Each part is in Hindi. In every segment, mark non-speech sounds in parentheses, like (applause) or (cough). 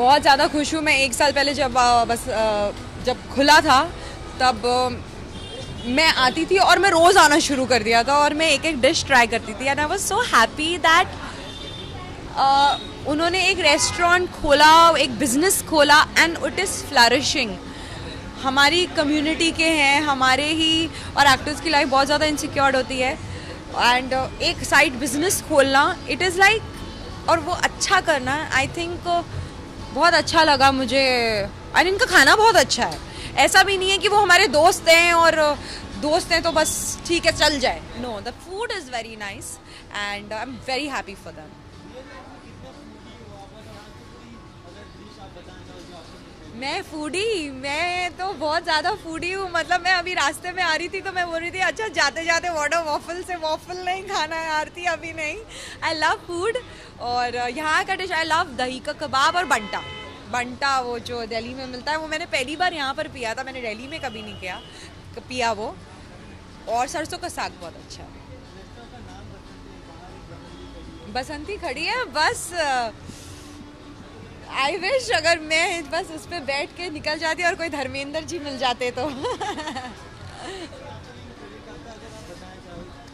बहुत ज़्यादा खुश हूँ मैं। एक साल पहले जब बस जब खुला था, तब मैं आती थी और मैं रोज़ आना शुरू कर दिया था और मैं एक एक डिश ट्राई करती थी। And I was so happy that उन्होंने एक रेस्टोरेंट खोला, एक बिज़नेस खोला एंड इट इज़ फ्लरिशिंग हमारी कम्युनिटी के हैं, हमारे ही, और एक्टर्स की लाइफ बहुत ज़्यादा इनसिक्योर्ड होती है। एंड एक साइड बिज़नेस खोलना इट इज़ लाइक और वो अच्छा करना आई थिंक बहुत अच्छा लगा मुझे। और इनका खाना बहुत अच्छा है। ऐसा भी नहीं है कि वो हमारे दोस्त हैं और दोस्त हैं तो बस ठीक है, चल जाए। No the food is very nice and I am very happy for them मैं फूडी मैं तो बहुत ज़्यादा फूडी हूँ। मतलब मैं अभी रास्ते में आ रही थी तो मैं बोल रही थी अच्छा जाते जाते वाटर वॉफल से वॉफल नहीं खाना है आरती अभी नहीं। आई लव फ़ूड और यहाँ का डिश आई लव दही का कबाब और बंटा। बंटा वो जो दिल्ली में मिलता है, वो मैंने पहली बार यहाँ पर पिया था, मैंने दिल्ली में कभी नहीं किया, पिया वो। और सरसों का साग बहुत अच्छा। है बसंती खड़ी है, बस आई विश अगर मैं बस उस पर बैठ के निकल जाती और कोई धर्मेंद्र जी मिल जाते तो।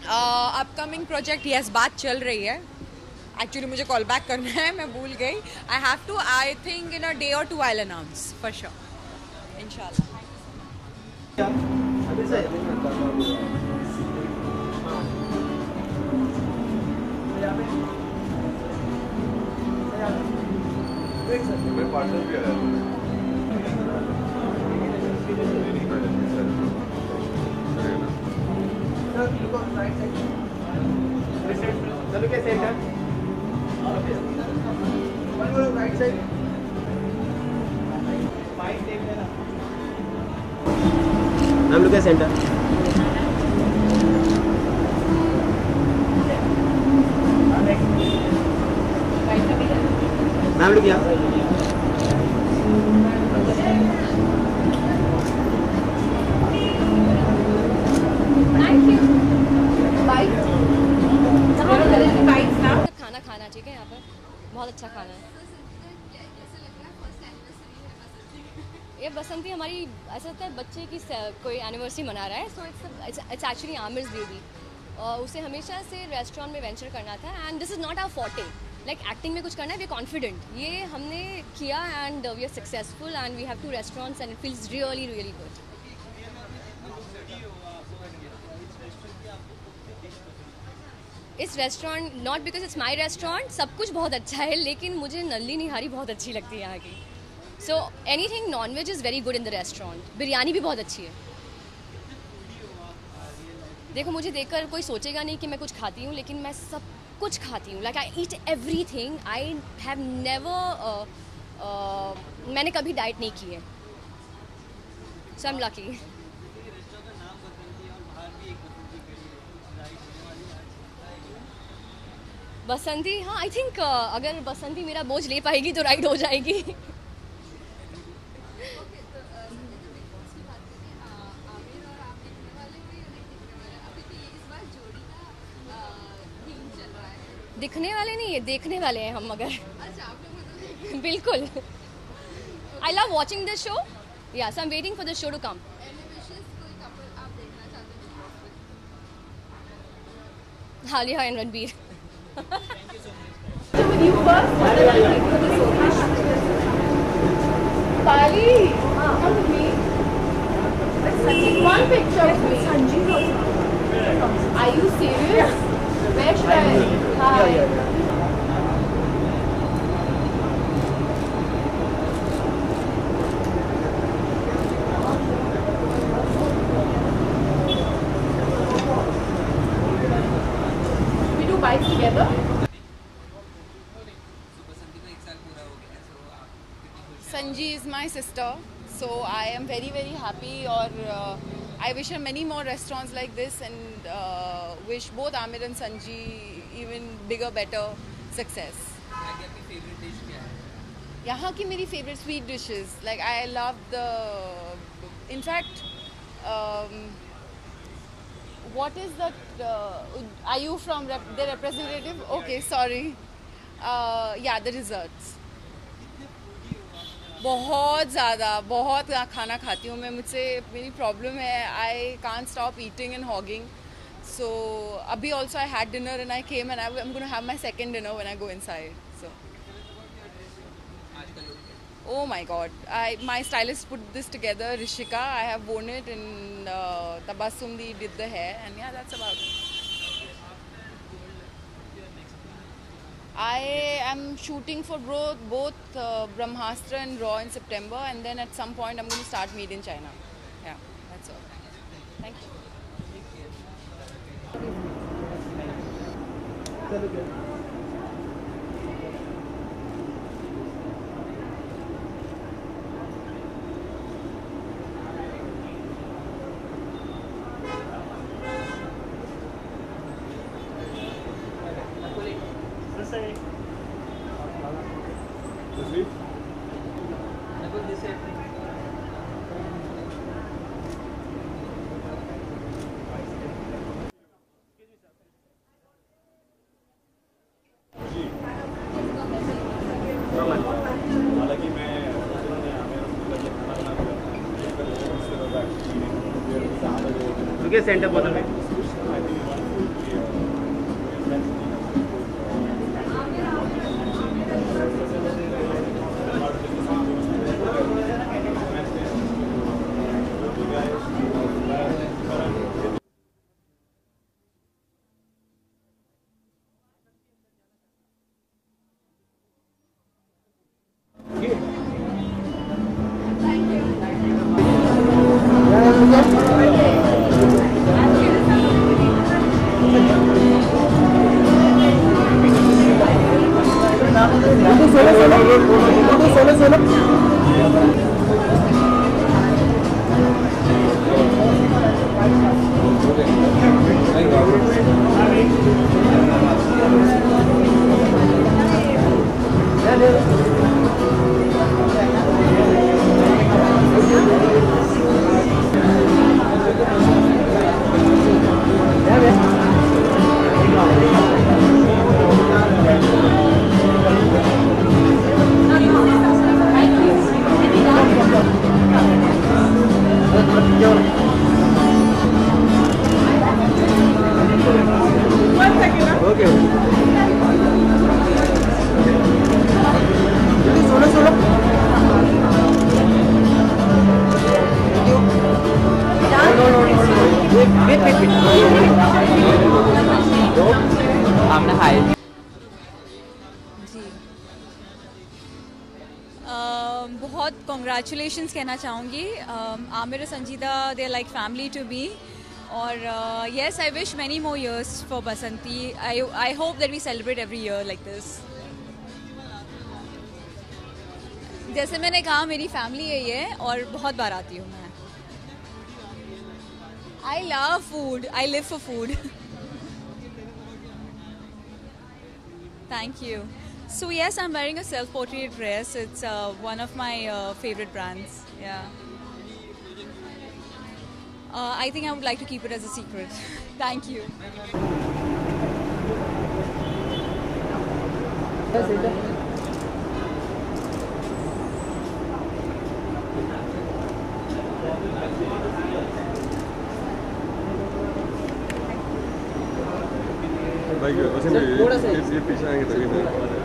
अपकमिंग प्रोजेक्ट यस बात चल रही है। एक्चुअली मुझे कॉल बैक करना है, मैं भूल गई। I have two I think in a day और two I announce for sure इंशाल्लाह मैं पार्टनर भी आया Look at center. One more right side. Now look here. खाना खाना, ठीक है यहाँ पर? बहुत अच्छा खाना है। ये बसंती हमारी, ऐसा लगता है बच्चे की कोई एनिवर्सरी मना रहा है so it's it's actually Aamir's baby उसे हमेशा से रेस्टोरेंट में वेंचर करना था and this is not our forte like acting में कुछ करना है वी कॉन्फिडेंट ये हमने किया and we are successful and we have two restaurants and it feels really really good इस restaurant not because it's my restaurant सब कुछ बहुत अच्छा है, लेकिन मुझे नल्ली निहारी बहुत अच्छी लगती है यहाँ की. So anything non veg is very good in the restaurant biryani भी बहुत अच्छी है. देखो, मुझे देखकर कोई सोचेगा नहीं कि मैं कुछ खाती हूँ, लेकिन मैं सब कुछ खाती हूँ। Like I eat everything I have never मैंने कभी डाइट नहीं की है। So I am lucky Basanti? हाँ आई थिंक अगर बसंती मेरा बोझ ले पाएगी तो राइड हो जाएगी। दिखने वाले नहीं है देखने वाले हैं हम मगर बिल्कुल। I love watching this show या I am waiting for the show to come Alia and Ranbir. Are you serious? Where should I? We do bites together. Sanji is my sister, so I am very very happy. Or uh, I wish her many more restaurants like this, and uh, wish both Amir and Sanji even bigger, better success. यहाँ की मेरी favorite sweet dishes. Like I love the, in fact, um, what is that? Uh, are you from rep- the representative? Okay, sorry. Uh, yeah, the desserts. बहुत ज़्यादा, बहुत खाना खाती हूँ मैं, मुझसे मेरी प्रॉब्लम है I can't stop eating and hogging so अभी also I had dinner and I came and I have my second dinner one I go inside so oh my god I my stylist put this together Rishika I have borne it in Tabassum the did the and that's about I am shooting for both, uh, Brahmastra and Raw in September, and then at some point I'm going to start Made in China. Yeah, that's all. Thank you. Thank you. रुकिए सेंटर बोतल कहना चाहूँगी Aamir Sanjeeda they like family to be और yes I wish many more years for Basanti I I hope that we celebrate every year like this जैसे मैंने कहा मेरी फैमिली यही है ये और बहुत बार आती हूँ मैं I love food I live for food Thank you. So yes, I'm wearing a self-portrait dress. It's uh, one of my uh, favorite brands. Yeah. Uh, I think I would like to keep it as a secret. (laughs) Thank you. भाई वैसे सर, थोड़ा सा-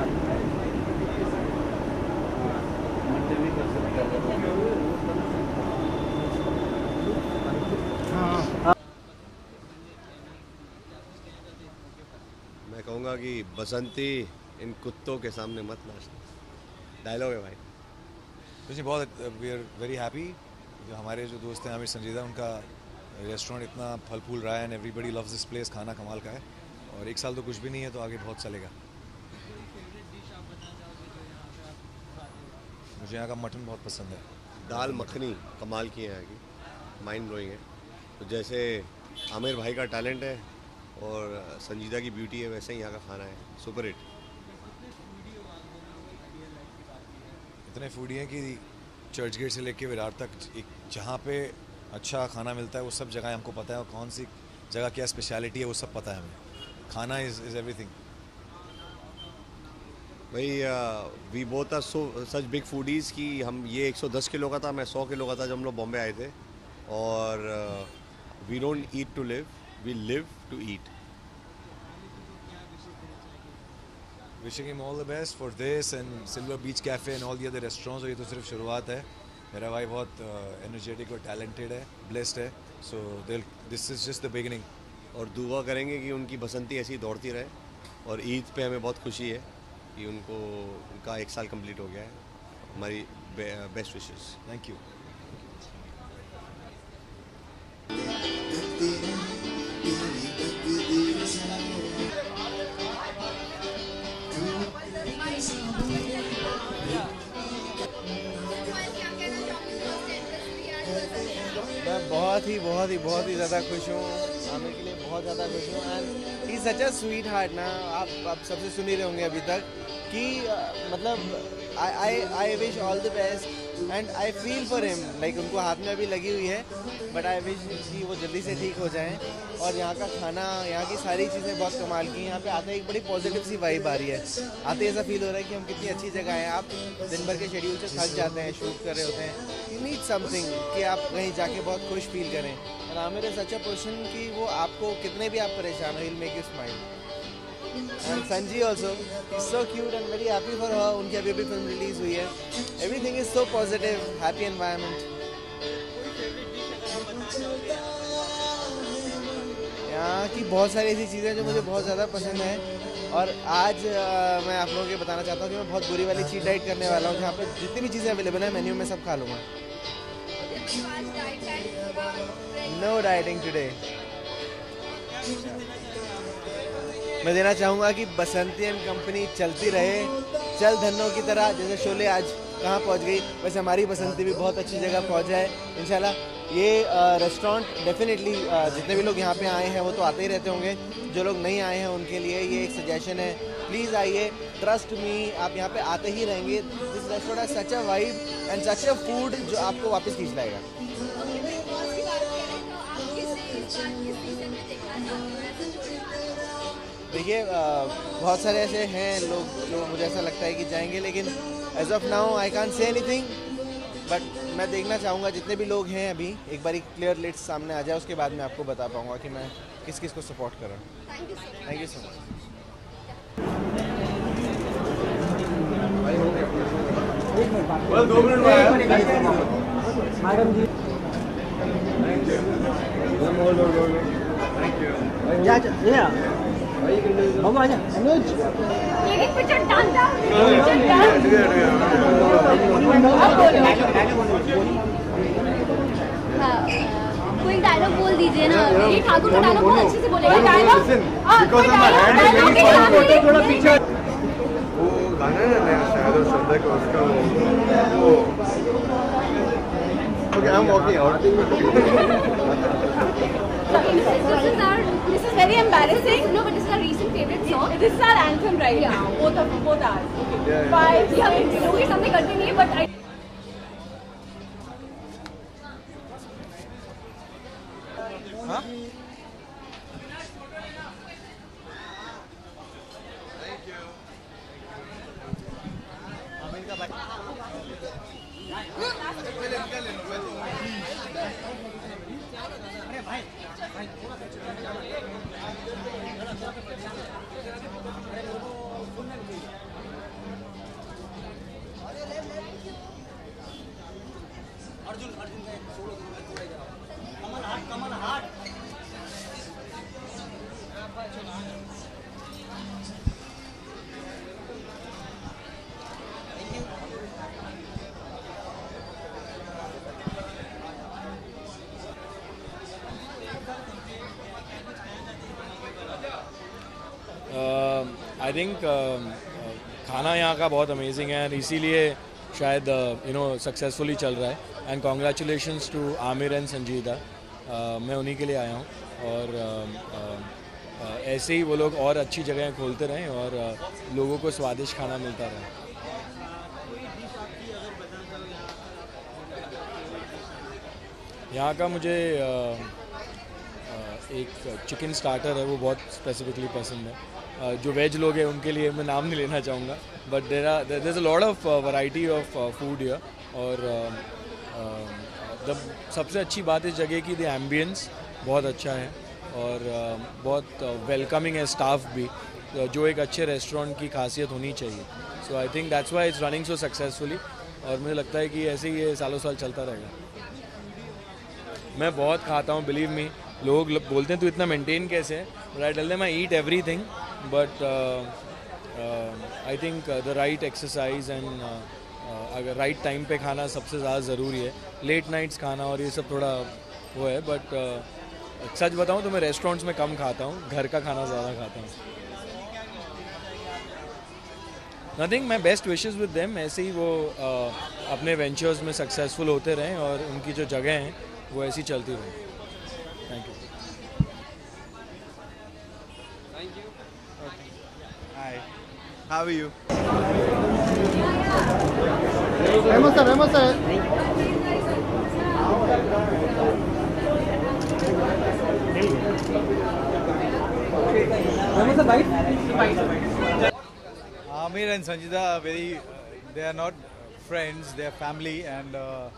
मैं कहूँगा कि बसंती इन कुत्तों के सामने मत नाचना। डायलॉग है भाई। तो जी बहुत वी आर वेरी हैप्पी जो हमारे जो दोस्त हैं आमिर संजीदा, उनका रेस्टोरेंट इतना फल फूल रहा है and everybody loves this place खाना कमाल का है। और एक साल तो कुछ भी नहीं है तो आगे बहुत चलेगा। मुझे यहाँ का मटन बहुत पसंद है। दाल मखनी कमाल की है यहाँ की माइंड ब्लोइंग है। तो जैसे आमिर भाई का टैलेंट है और संजीदा की ब्यूटी है वैसे ही यहाँ का खाना है। सुपर हिट इतने फूडी हैं कि चर्च गेट से लेके विरार तक एक जहाँ पे अच्छा खाना मिलता है वो सब जगह हमको पता है। और कौन सी जगह क्या स्पेशलिटी है वो सब पता है हमें। खाना इज़ इज़ एवरीथिंग भाई we both are so such big foodies कि हम ये 110 किलो का था मैं 100 किलो का था जब हम लोग बॉम्बे आए थे। और we don't eat to live we live to eat wishing him all the best for this and Silver Beach Cafe and all the other restaurants और ये तो सिर्फ़ शुरुआत है। मेरा भाई बहुत एनर्जेटिक और टैलेंटेड है ब्लेस्ड है। So this is just the beginning और दुआ करेंगे कि उनकी बसंती ऐसी दौड़ती रहे और ईद पे हमें बहुत खुशी है। कि उनको, उनका एक साल कंप्लीट हो गया है। हमारी बेस्ट विशेष थैंक यू मैं बहुत ही बहुत ही बहुत ही ज़्यादा खुश हूँ। आमिर के लिए बहुत ज़्यादा खुश हूँ। And such a sweetheart ना, आप आप सबसे सुन ही रहे होंगे अभी तक कि मतलब I I wish all the best and I feel for him like उनको हाथ में अभी लगी हुई है बट आई विश कि वो जल्दी से ठीक हो जाएँ और यहाँ का खाना, यहाँ की सारी चीज़ें बहुत कमाल की यहाँ पे आते एक बड़ी पॉजिटिव सी वाइब आ रही है। आते ऐसा फील हो रहा है कि हम कितनी अच्छी जगह हैं। आप दिन भर के शेड्यूल से थक जाते हैं शूट कर रहे होते हैं। यू नीड समथिंग कि आप कहीं जाके बहुत खुश फील करें। और Aamir is such a person कि वो आपको कितने भी आप परेशान हो will make you smile and Sanji also so cute and very happy for her उनकी अभी अभी फ़िल्म रिलीज़ हुई है. Everything is so positive happy environment यहाँ की बहुत सारी ऐसी चीज़ें जो मुझे बहुत ज़्यादा पसंद है. और आज अ, मैं आप लोगों को बताना चाहता हूँ कि मैं बहुत बुरी वाली चीट डाइट करने वाला हूँ. जहाँ पे जितनी भी चीज़ें अवेलेबल है मेन्यू में सब खा लूँगा. नो राइडिंग टुडे मैं देना चाहूँगा कि बसंती एंड कंपनी चलती रहे। चल धनों की तरह, जैसे शोले आज कहाँ पहुँच गई। वैसे हमारी बसंती भी बहुत अच्छी जगह पहुँच जाए। इंशाल्लाह, ये रेस्टोरेंट डेफिनेटली जितने भी लोग यहाँ पे आए हैं, वो तो आते ही रहते होंगे। जो लोग नहीं आए हैं, उनके लिए ये एक सजेशन है। प्लीज़ आइए ट्रस्ट मी आप यहाँ पे आते ही रहेंगे। This restaurant such a vibe and such a food जो आपको वापस खींच लाएगा। देखिए बहुत सारे ऐसे हैं लोग जो मुझे ऐसा लगता है कि जाएँगे लेकिन as of now I can't say anything but मैं देखना चाहूँगा जितने भी लोग हैं अभी एक बार एक क्लियर लिस्ट सामने आ जाए उसके बाद मैं आपको बता पाऊँगा कि मैं किस किस को सपोर्ट कर रहा हूँ। थैंक यू सो मच बस दो मिनट में आया मैडम जी जा जा ये आ। बाबू आजा अनुज कोई डायलॉग बोल दीजिए ना ये ठाकुर का डायलॉग बहुत अच्छे से बोलेगा डायलॉग very डायलॉग थोड़ा पीछे वो गाना ना नया शायद और श्रद्धा का उसका वो okay I am walking out This is our this is very embarrassing. No, but this is our recent favorite song. This is our anthem, right? Yeah, now. both of both ours. Okay. Yeah, yeah. Five. Yeah, लोगों के सामने करते नहीं but I. आई थिंक खाना यहाँ का बहुत अमेजिंग है and इसीलिए शायद यू नो सक्सेसफुली चल रहा है। And congratulation to Aamir and Sanjeeda मैं उन्हीं के लिए आया हूँ। और uh, uh, uh, ऐसे ही वो लोग और अच्छी जगहें खोलते रहें और uh, लोगों को स्वादिष्ट खाना मिलता रहे। यहाँ का मुझे uh, एक चिकन स्टार्टर है वो बहुत स्पेसिफिकली पसंद है। जो वेज लोग हैं उनके लिए मैं नाम नहीं लेना चाहूँगा but there are there is a lot of variety of food here और द सबसे अच्छी बात इस जगह की द एम्बियंस बहुत अच्छा है और uh, बहुत वेलकमिंग है स्टाफ भी uh, जो एक अच्छे रेस्टोरेंट की खासियत होनी चाहिए। So I think that's why it's running so successfully और मुझे लगता है कि ऐसे ही ये सालों साल चलता रहेगा। मैं बहुत खाता हूँ बिलीव मी लोग बोलते हैं तू इतना मेंटेन कैसे है? But I eat everything but I think the right exercise and अगर राइट टाइम पे खाना सबसे ज़्यादा ज़रूरी है। लेट नाइट्स खाना और ये सब थोड़ा वो है बट uh, सच बताऊँ तो मैं रेस्टोरेंट्स में कम खाता हूँ घर का खाना ज़्यादा खाता हूँ। नथिंग मैं बेस्ट विशेज़ विद देम ऐसे ही वो uh, अपने वेंचर्स में सक्सेसफुल होते रहें और उनकी जो जगह हैं वो ऐसी चलती रहें thank you Hi. How are you? Vemos vemos. Vemos a bite. Amir and Sanjida are very, uh, they are not friends, they are family and uh,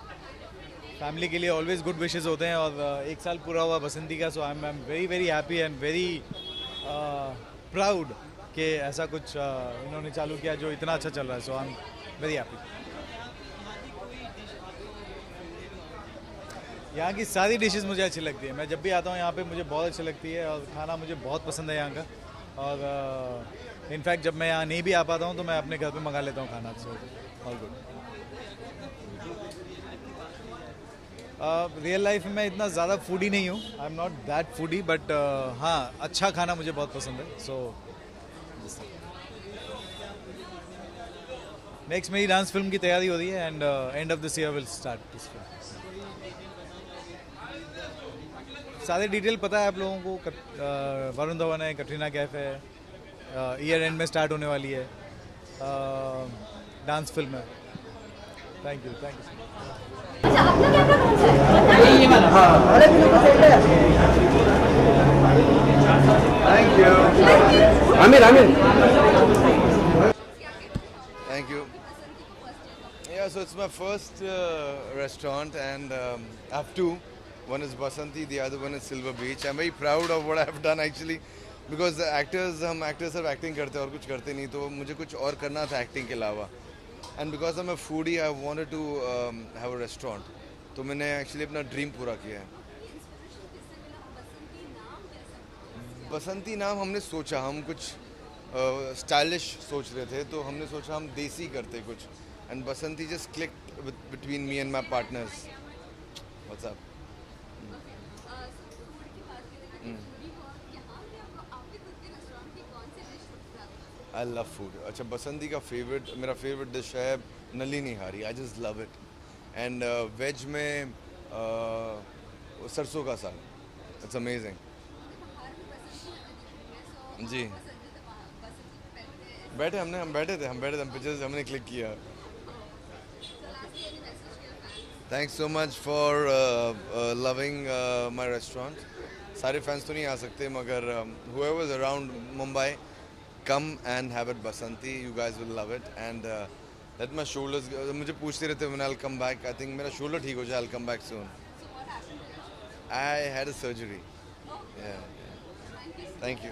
family के लिए always good wishes होते हैं और uh, एक साल पूरा हुआ बसंती का so I'm I'm very very happy and very uh, proud कि ऐसा कुछ इन्होंने चालू किया जो इतना अच्छा चल रहा है so I am very happy यहाँ की सारी डिशेस मुझे अच्छी लगती है। मैं जब भी आता हूँ यहाँ पे, मुझे बहुत अच्छी लगती है और खाना मुझे बहुत पसंद है यहाँ का। और इनफैक्ट जब मैं यहाँ नहीं भी आ पाता हूँ तो मैं अपने घर पे मंगा लेता हूँ खाना so all good real life में इतना ज़्यादा फूडी नहीं हूँ। I am not that foodie but हाँ अच्छा खाना मुझे बहुत पसंद है सो नेक्स्ट मेरी डांस फ़िल्म की तैयारी हो रही है and end of this year will start this film सारे डिटेल पता है आप लोगों को कट, अ, वरुण धवन है कटरीना कैफ है ईयर एंड में स्टार्ट होने वाली है डांस फ़िल्म है। Thank you thank you Thank you. Amir, Amir. Thank you. Yeah, so it's my first uh, restaurant and um, I have two. One is Basanti, the other one is Silver Beach. I'm very proud of what I have done actually because the actors, हम actors सिर्फ़ acting करते हैं और कुछ करते नहीं तो मुझे कुछ और करना था acting के अलावा and because I'm a foodie I wanted to um, have a restaurant तो मैंने actually अपना dream पूरा किया है बसंती नाम हमने सोचा हम कुछ स्टाइलिश सोच रहे थे तो हमने सोचा हम देसी करते कुछ। And Basanti just click between me and my partners WhatsApp I love food अच्छा बसंती का फेवरेट मेरा फेवरेट डिश है nalli nihari. I just love it and veg में uh, सरसों का साग। इट्स अमेजिंग जी। बैठे, हमने हम बैठे थे, हम बैठे थे, हम पिक्चर से हमने क्लिक किया। Thanks so much for loving my restaurant सारे फैंस तो नहीं आ सकते, मगर who's around Mumbai come and have it Basanti you guys will love it and let my shoulders मुझे पूछते रहते मैंने कम बैक आई थिंक मेरा शोल्डर ठीक हो जाए I come back soon I had surgery thank you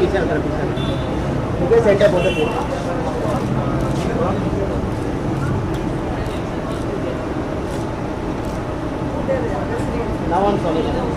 पीछे अंदर पीछे ठीक है सेटअप होता Now on solid.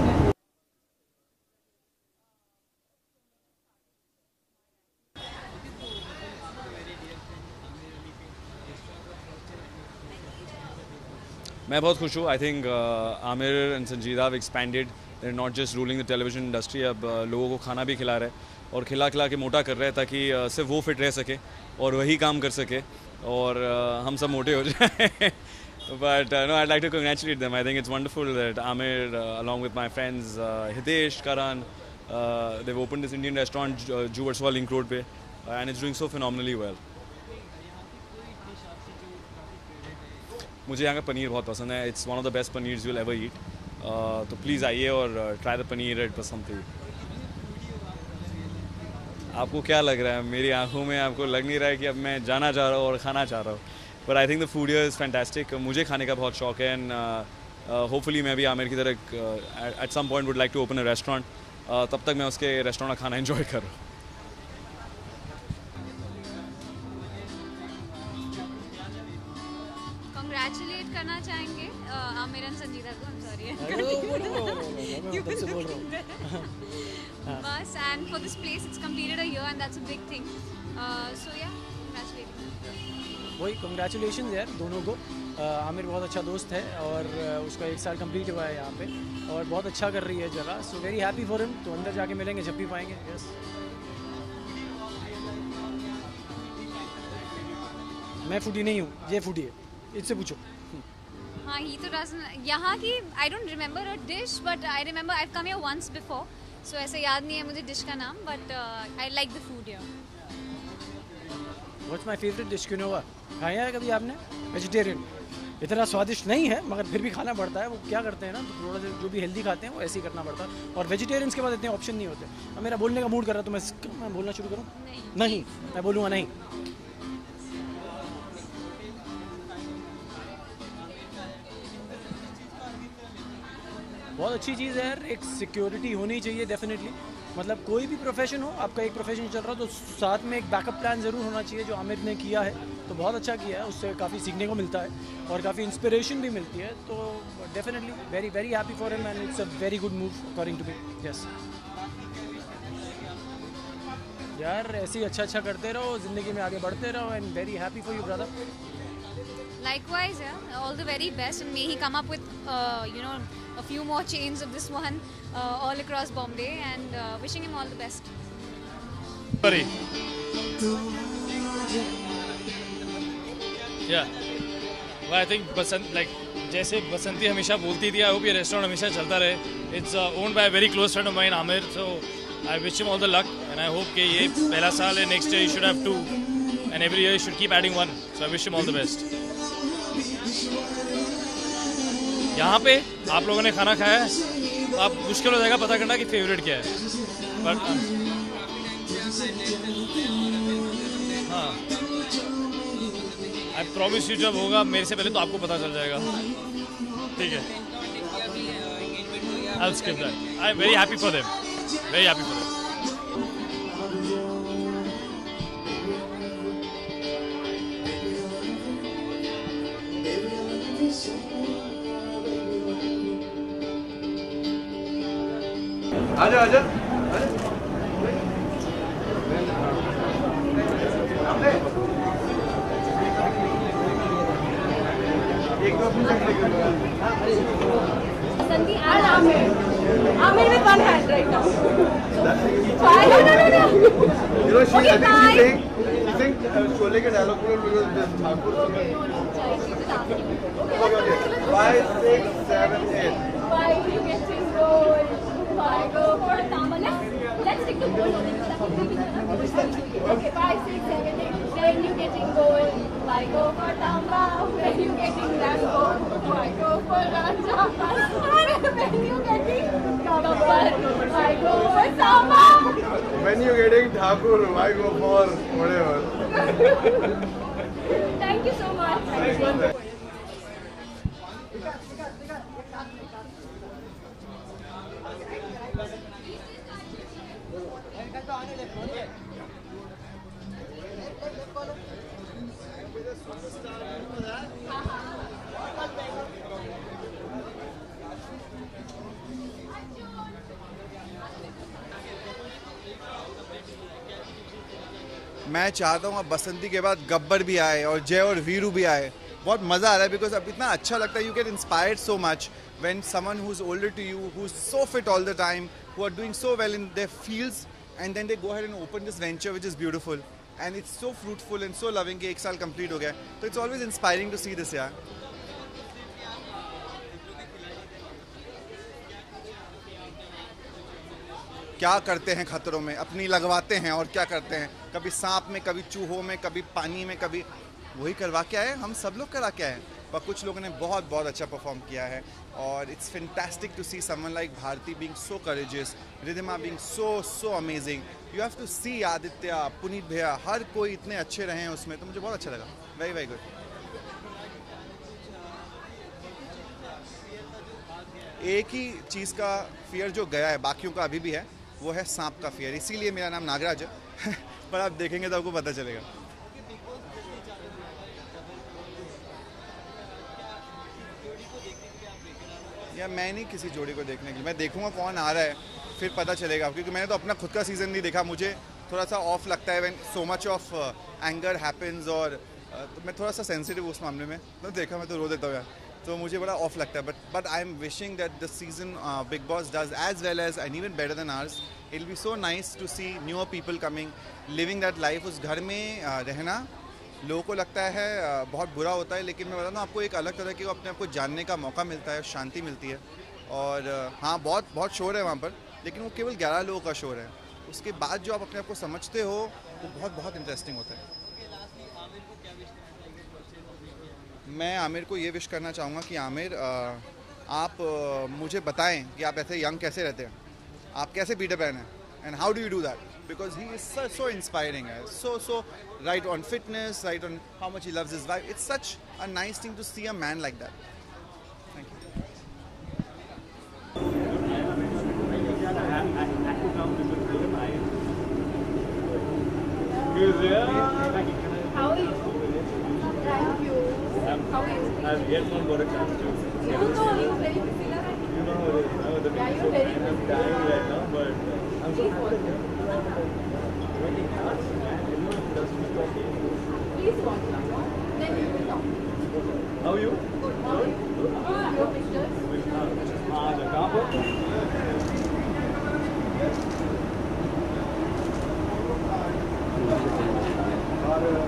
मैं बहुत खुश हूँ। I think uh, Aamir and Sanjeeda expanded and not just ruling the television industry अब uh, लोगों को खाना भी खिला रहे हैं और खिला खिला के मोटा कर रहे हैं ताकि uh, सिर्फ़ वो फिट रह सके और वही काम कर सके और हम सब मोटे हो जाए। But no I like to congratulate them I think it's wonderful that Aamir along with my friends Hitesh, Karan Dev open this Indian restaurant जूवर्स वॉल लिंक रोड पे and is doing so finely well मुझे यहाँ का पनीर बहुत पसंद है। It's one of the best paneer you'll ever eat तो प्लीज़ आइए और ट्राई द पनीर एट पसंद थी आपको क्या लग रहा है? मेरी आँखों में आपको लग नहीं रहा है कि अब मैं जाना चाह रहा हूँ और खाना चाह रहा हूँ। But I think the food is fantastic मुझे खाने का बहुत शौक है एंड होपफुली मैं भी आमिर की तरह at some point would like to open a restaurant तब तक मैं उसके रेस्टोरेंट का खाना इन्जॉय कर रहा हूँ। मैं (laughs) तब से बोल रहा हूँ। (laughs) हाँ। बस for this place it's completed a year and that's a big thing. Uh, so yeah, वही कंग्रेचुलेशन यार दोनों को आमिर बहुत अच्छा दोस्त है और उसका एक साल कंप्लीट हुआ है यहाँ पे और बहुत अच्छा कर रही है जगह so very happy for him तो अंदर जाके मिलेंगे जब भी पाएँगे यस मैं फूडी नहीं हूँ ये फूडी है इससे पूछो। हाँ he तो यहाँ की I don't remember a dish but I remember I've come here once before. So ऐसे याद नहीं है मुझे डिश का नाम uh, I like the food here. What's my favourite dish क्यों खाया है कभी आपने? वेजिटेरियन इतना स्वादिष्ट नहीं है मगर फिर भी खाना पड़ता है वो क्या करते हैं ना तो थोड़ा सा जो भी हेल्दी खाते हैं वो ऐसे ही करना पड़ता है। और वेजिटेरियंस के बाद इतने ऑप्शन नहीं होते। अब मेरा बोलने का मूड कर रहा है तो मैं मैं बोलना शुरू करूँ? नहीं, नहीं मैं बोलूँगा नहीं। बहुत अच्छी चीज़ है यार एक सिक्योरिटी होनी चाहिए डेफिनेटली मतलब कोई भी प्रोफेशन हो आपका एक प्रोफेशन चल रहा हो तो साथ में एक बैकअप प्लान ज़रूर होना चाहिए जो आमिर ने किया है. तो बहुत अच्छा किया है उससे काफ़ी सीखने को मिलता है और काफ़ी इंस्पिरेशन भी मिलती है. तो definitely very very happy for him and it's a very good move according to me yes यार ऐसे ही अच्छा अच्छा करते रहो ज़िंदगी में आगे बढ़ते रहो and very happy for you brother Likewise, yeah. All the very best and may he come up with uh, you know a few more chains of this one uh, all across Bombay and uh, wishing him all the best. Sorry. Yeah. Well, I think Basant like जैसे बसंती हमेशा बोलती थी आई होप ये रेस्टोरेंट हमेशा चलता रहे it's owned by very close friend of mine Aamir so I wish him all the luck and I hope कि ये पहला साल है next year should have two and every year should keep adding one so I wish him all the best यहाँ पे आप लोगों ने खाना खाया है आप मुश्किल हो जाएगा पता करना कि फेवरेट क्या है बट हाँ आई प्रॉमिस यू जब होगा, मेरे से पहले तो आपको पता चल जाएगा ठीक है that. I'm very happy for them. Very happy for them. आजा आजा uh, Sholay के because this Thakur. Okay, okay. Five, six, seven, eight. Why you getting go for Tamba? Let's, let's stick to gold only because that's what we do. Okay, five, six, seven, eight. When you getting gold? Why go for Tamba? When you getting Rambo? Why go for Ranja? when you getting Gabbar? Why go for Tamba? When you getting Thakur, why go for whatever? (laughs) Thank you so much. मैं चाहता हूँ अब बसंती के बाद गब्बर भी आए और जय और वीरू भी आए। बहुत मज़ा आ रहा है बिकॉज़ अब इतना अच्छा लगता है। You get inspire so much when someone who is old to you who so fit all the time who are doing so well in they fields and then they go ahead and open this venture which is beautiful And it's so fruitful and so loving कि एक साल कंप्लीट हो गया तो it's always inspiring to see this यार क्या करते हैं खतरों में? अपनी लगवाते हैं और क्या करते हैं? कभी सांप में, कभी चूहों में, कभी पानी में, कभी वही करवा के आए हम सब लोग करा के आए पर कुछ लोगों ने बहुत बहुत अच्छा परफॉर्म किया है और it's fantastic to see someone like Bharti being so courageous Ridhima being so so amazing you have to see Aditya Puneet भैया हर कोई इतने अच्छे रहे हैं उसमें तो मुझे बहुत अच्छा लगा। वेरी वेरी गुड एक ही चीज़ का फियर जो गया है, बाकियों का अभी भी है, वो है सांप का फियर इसीलिए मेरा नाम नागराज है, (laughs) पर आप देखेंगे तो आपको पता चलेगा। या मैं नहीं किसी जोड़ी को देखने के लिए। मैं देखूँगा कौन आ रहा है फिर पता चलेगा। क्योंकि मैंने तो अपना खुद का सीज़न नहीं देखा। मुझे थोड़ा सा ऑफ़ लगता है when so much of anger happens और uh, तो मैं थोड़ा सा सेंसिटिव उस मामले में। तो देखा मैं तो रो देता हूँ यार। तो मुझे बड़ा ऑफ़ लगता है। But but I am wishing that the season Bigg Boss does as well as and even better than ours it be so nice to see newer people coming living that life उस घर में uh, रहना लोगों को लगता है बहुत बुरा होता है, लेकिन मैं बताता हूँ आपको एक अलग तरह की अपने आप को जानने का मौका मिलता है, शांति मिलती है। और हाँ बहुत बहुत शोर है वहाँ पर, लेकिन वो केवल ग्यारह लोगों का शोर है। उसके बाद जो आप अपने आप को समझते हो, वो तो बहुत बहुत इंटरेस्टिंग होता है। मैं आमिर को ये विश करना चाहूँगा कि, आमिर आप मुझे बताएँ कि आप ऐसे यंग कैसे रहते हैं? आप कैसे पीटर पैन हैं? And how do you do that because he is so, so inspiring, uh, so so right on fitness, right on how much he loves his wife. It's such a nice thing to see a man like that. Thank you. How are you? Thank you. How are you? I've yet not got a chance to. You very busy you know, uh, the yeah, you're very dying right now, but uh, I'm so happy when does. Please then you will. How are you? Good. How are you? Good. Ah, your pictures? Ah, the carpet? Yes.